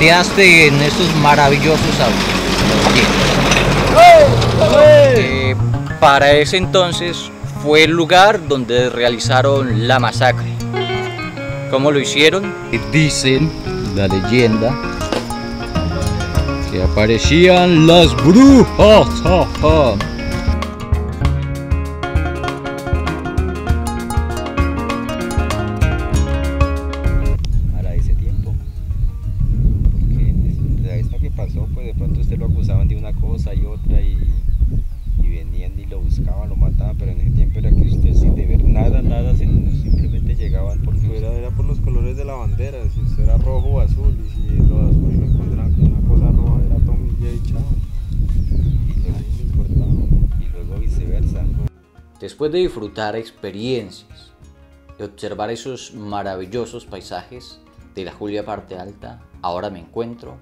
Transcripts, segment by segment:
se hacen estos maravillosos autos. Eh, para ese entonces fue el lugar donde realizaron la masacre. ¿Cómo lo hicieron? Dicen la leyenda que aparecían las brujas. Bandera, si usted era rojo o azul, y si lo azul lo encontraban con una cosa roja, era Tommy J. Chao. y importaba. y luego viceversa. Después de disfrutar experiencias y observar esos maravillosos paisajes de la Julia Parte Alta, ahora me encuentro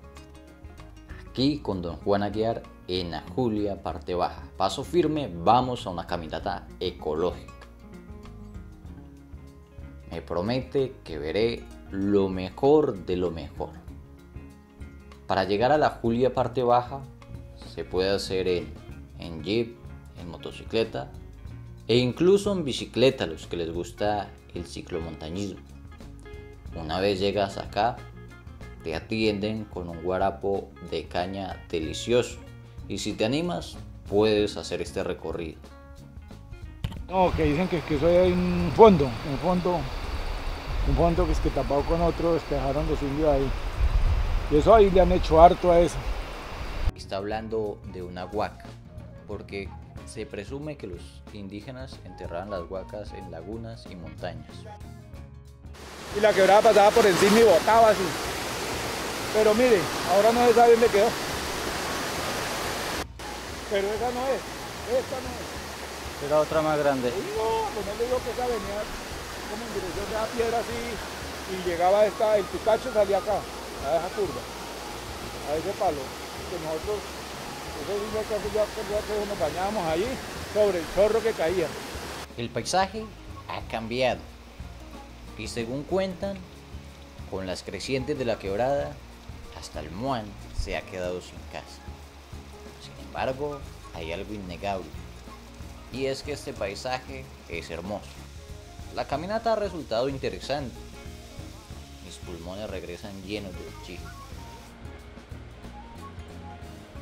aquí con don Juan Aguiar en la Julia Parte Baja. Paso firme, vamos a una caminata ecológica. Me promete que veré lo mejor de lo mejor. Para llegar a la Julia Parte Baja se puede hacer en, en jeep, en motocicleta e incluso en bicicleta los que les gusta el ciclomontañismo. Una vez llegas acá, te atienden con un guarapo de caña delicioso y si te animas, puedes hacer este recorrido. No, que dicen que, que eso hay un fondo, un fondo, un fondo que es que tapado con otro, despejaron los indios ahí. Y eso ahí le han hecho harto a eso. Está hablando de una huaca, porque se presume que los indígenas enterraban las huacas en lagunas y montañas. Y la quebrada pasaba por encima y botaba así. Pero mire, ahora no se sabe dónde quedó. Pero esa no es, esta no es. Era otra más grande. No, no le digo que esa venía como en dirección de esa piedra así y llegaba esta, el picacho salía acá, a esa curva, a ese palo. Que nosotros, eso dice que hace ya ya que nos bañábamos ahí sobre el chorro que caía. El paisaje ha cambiado y según cuentan, con las crecientes de la quebrada, hasta el Muan se ha quedado sin casa. Sin embargo, hay algo innegable y es que este paisaje es hermoso. La caminata ha resultado interesante. Mis pulmones regresan llenos de oxígeno.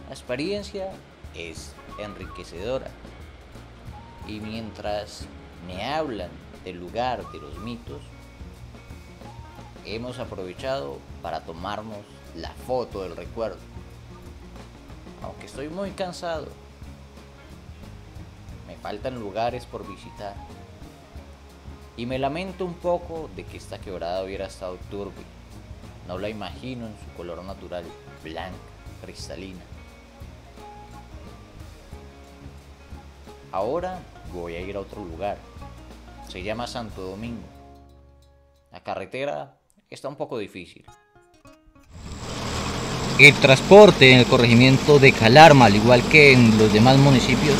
La experiencia es enriquecedora y mientras me hablan del lugar de los mitos, hemos aprovechado para tomarnos la foto del recuerdo. Aunque estoy muy cansado, me faltan lugares por visitar. Y me lamento un poco de que esta quebrada hubiera estado turbia. No la imagino en su color natural, blanca, cristalina. Ahora voy a ir a otro lugar. Se llama Santo Domingo. La carretera está un poco difícil. El transporte en el corregimiento de Calarma, al igual que en los demás municipios,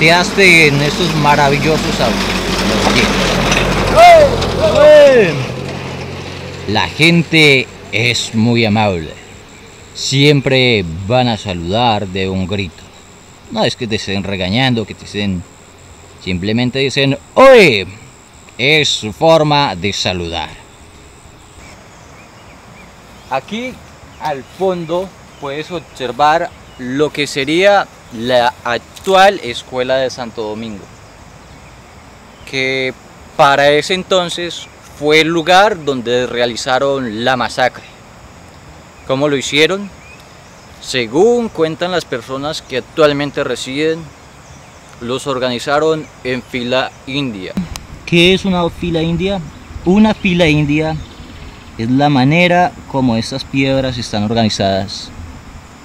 se hace en estos maravillosos autos. La gente es muy amable. Siempre van a saludar de un grito. No es que te estén regañando, que te estén... Simplemente dicen, ¡Oye! Es su forma de saludar. Aquí al fondo puedes observar lo que sería la actual escuela de Santo Domingo. Que para ese entonces fue el lugar donde realizaron la masacre. ¿Cómo lo hicieron? Según cuentan las personas que actualmente residen, los organizaron en fila india. ¿Qué es una fila india? Una fila india es la manera como estas piedras están organizadas.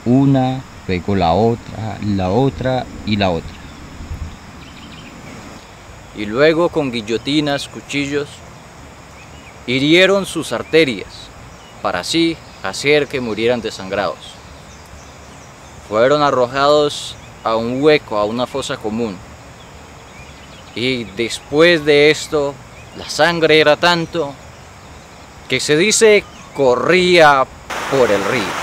Una, luego la otra, la otra y la otra. Y luego con guillotinas, cuchillos, hirieron sus arterias para así hacer que murieran desangrados. Fueron arrojados a un hueco, a una fosa común. Y después de esto, la sangre era tanto que se dice corría por el río.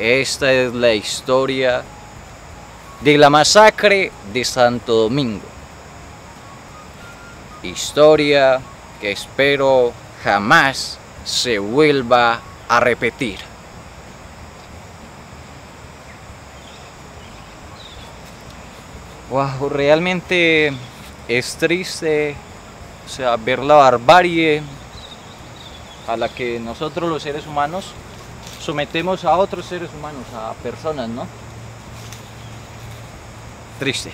Esta es la historia de la masacre de Santo Domingo. Historia que espero jamás se vuelva a repetir. Wow, realmente es triste o sea, ver la barbarie a la que nosotros los seres humanos sometemos a otros seres humanos, a personas, ¿no? Triste.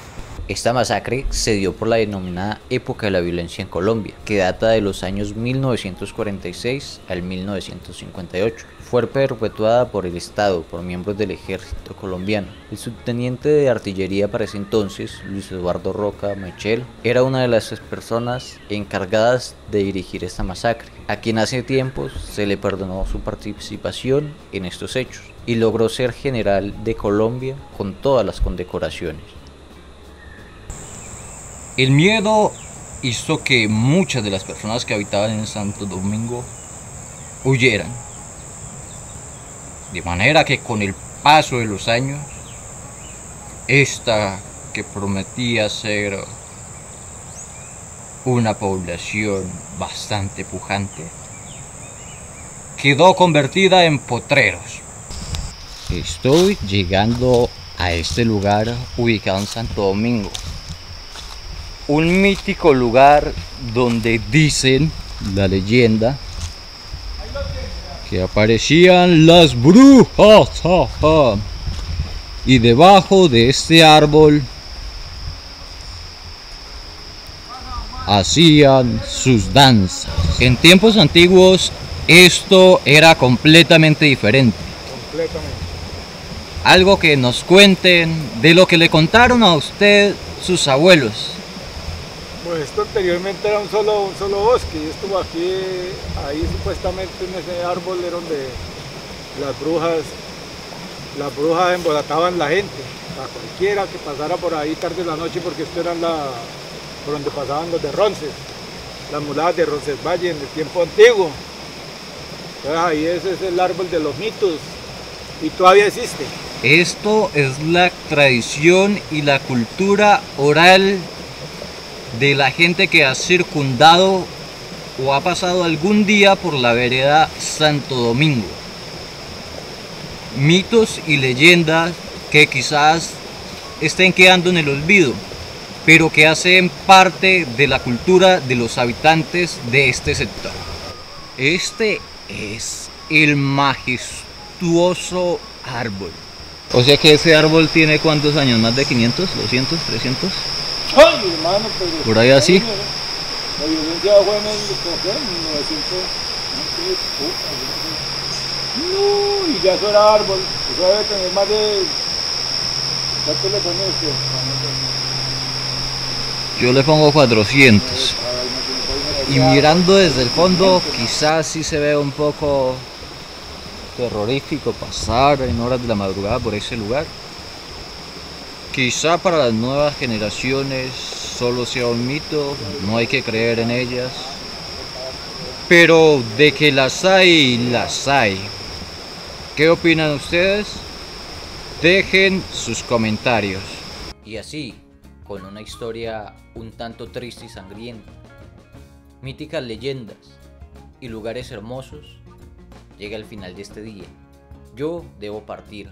Esta masacre se dio por la denominada época de la violencia en Colombia, que data de los años 1946 al 1958. Fue perpetuada por el Estado, por miembros del ejército colombiano. El subteniente de artillería para ese entonces, Luis Eduardo Roca Mechel, era una de las personas encargadas de dirigir esta masacre, a quien hace tiempos se le perdonó su participación en estos hechos y logró ser general de Colombia con todas las condecoraciones. El miedo hizo que muchas de las personas que habitaban en Santo Domingo huyeran. De manera que con el paso de los años, esta que prometía ser una población bastante pujante, quedó convertida en potreros. Estoy llegando a este lugar ubicado en Santo Domingo un mítico lugar donde dicen la leyenda que aparecían las brujas y debajo de este árbol hacían sus danzas. En tiempos antiguos esto era completamente diferente. Algo que nos cuenten de lo que le contaron a usted sus abuelos. Pues esto anteriormente era un solo, un solo bosque y estuvo aquí, ahí supuestamente en ese árbol era donde las brujas, las brujas embolataban la gente, a cualquiera que pasara por ahí tarde de la noche porque esto era la, por donde pasaban los de Ronces, las muladas de Roncesvalle en el tiempo antiguo. Entonces ahí ese es el árbol de los mitos y todavía existe. Esto es la tradición y la cultura oral de la gente que ha circundado o ha pasado algún día por la vereda Santo Domingo. Mitos y leyendas que quizás estén quedando en el olvido, pero que hacen parte de la cultura de los habitantes de este sector. Este es el majestuoso árbol. O sea que ese árbol tiene cuántos años, más de 500, 200, 300? Ay, hermano, pero... Por ahí así. La violencia fue en el... ¿qué? En 1900... No, y ya eso era árbol. Eso debe tener más de... ¿Cuánto le pone usted? Yo le pongo 400. Y mirando desde el fondo, quizás sí se ve un poco terrorífico pasar en horas de la madrugada por ese lugar. Quizá para las nuevas generaciones solo sea un mito, no hay que creer en ellas. Pero de que las hay, las hay. ¿Qué opinan ustedes? Dejen sus comentarios. Y así, con una historia un tanto triste y sangrienta, míticas leyendas y lugares hermosos, llega el final de este día. Yo debo partir.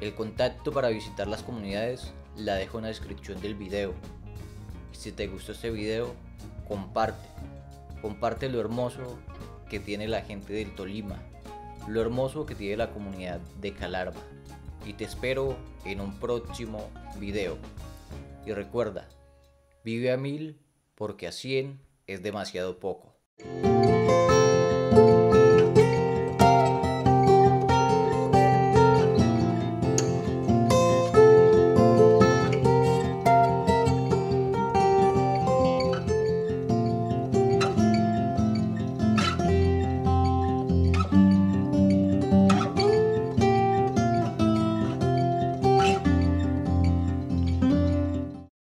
El contacto para visitar las comunidades la dejo en la descripción del video. Si te gustó este video, comparte. Comparte lo hermoso que tiene la gente del Tolima, lo hermoso que tiene la comunidad de Calarba. Y te espero en un próximo video. Y recuerda, vive a mil porque a cien es demasiado poco.